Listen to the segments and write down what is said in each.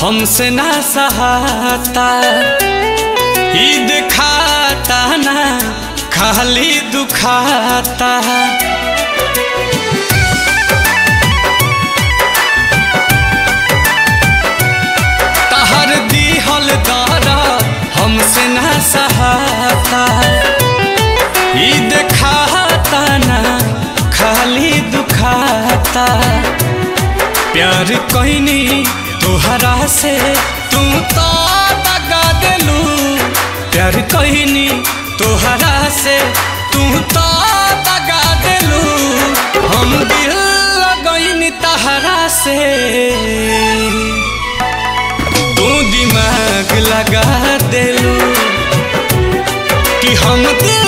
हमसे ना सहाता। ईद खाता ना, खाली दुखाता। तहर दीहल दारा हमसे ना सहाता। ईद खाता ना, खाली दुखाता। प्यार कहनी, तुहरा से तू तो दगा दिलू। प्यार कहनी, तुहरा से तू तो दगा दिलू। हम दिल लगनी तहरा से। तू दिमाग लगा दिलू कि हम दिल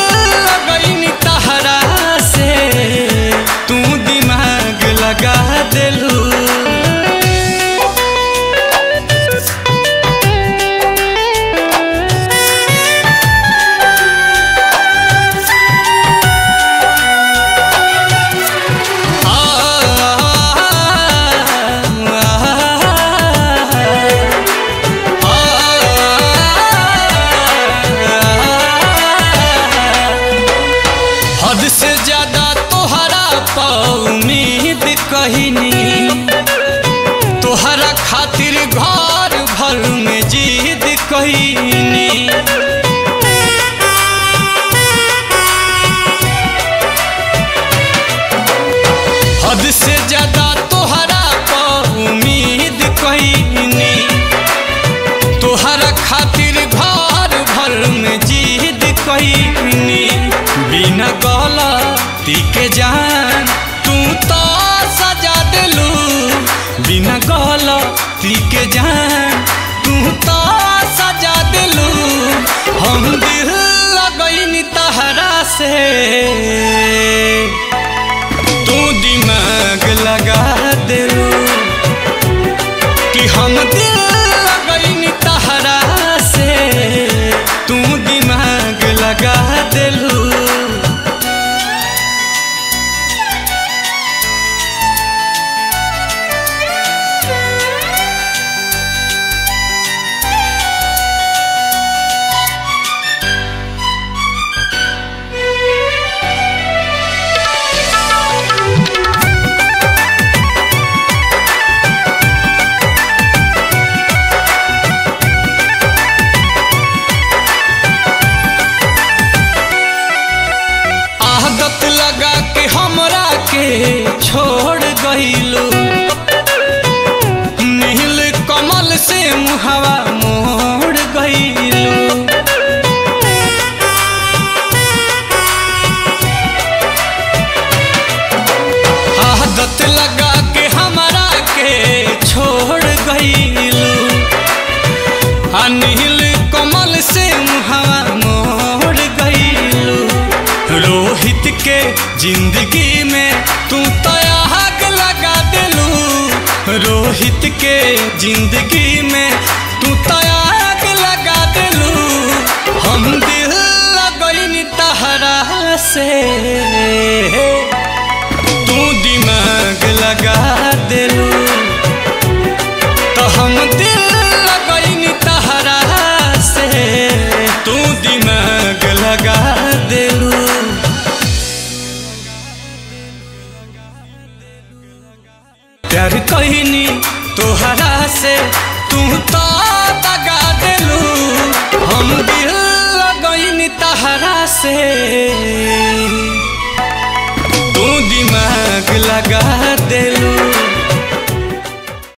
हद से ज़्यादा तोहरा पा उम्मीद कहनी तोहरा खातिर घर भर में जीद कहनी बिना गलती के जान तू तो सजा दिलू। बिना गलती के जान तू तो सजा दिलू। हम दिल लगनी तहरा से। तू दिमाग लगा दिल कि हम दिल आदत लगा के हमरा के छोड़ गईलू नील कमल से मुहवा मोड़ गईलू आदत लगा के ज़िंदगी में तू तो आग लगा दिलू। रोहित के ज़िंदगी में तू तो आग लगा दिलू। हम दिल लगनी तहरा से। प्यार कहनी तोहरा से, तू तो दगा दिलू। हम दिल लगनी तहरा से। तू दिमाग लगा दिलू।